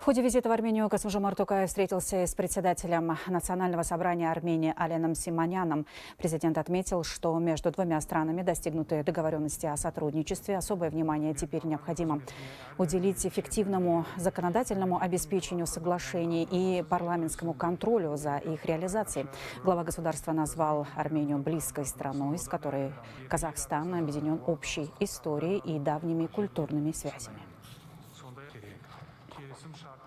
В ходе визита в Армению Касымжомар Токаев встретился с председателем Национального собрания Армении Аленом Симоняном. Президент отметил, что между двумя странами достигнуты договоренности о сотрудничестве. Особое внимание теперь необходимо уделить эффективному законодательному обеспечению соглашений и парламентскому контролю за их реализацией. Глава государства назвал Армению близкой страной, с которой Казахстан объединен общей историей и давними культурными связями. келісім шарттың